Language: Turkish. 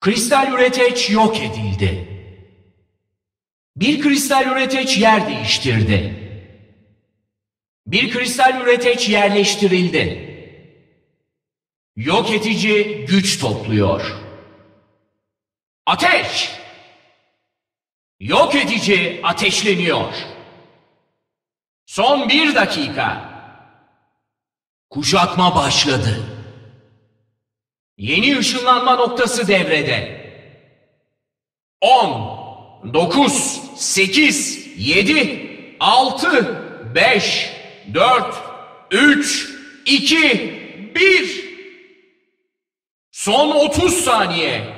Kristal üreteç yok edildi. Bir kristal üreteç yer değiştirdi. Bir kristal üreteç yerleştirildi. Yok edici güç topluyor. Ateş! Yok edici ateşleniyor. Son bir dakika. Kuşatma başladı. Yeni ışınlanma noktası devrede. 10, 9, 8, 7, 6, 5, 4, 3, 2, 1. Son 30 saniye.